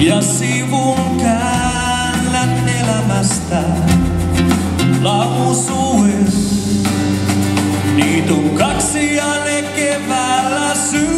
Ja sivun käännän elämästä lausuen. Niitä on kaksi ja ne keväällä syy.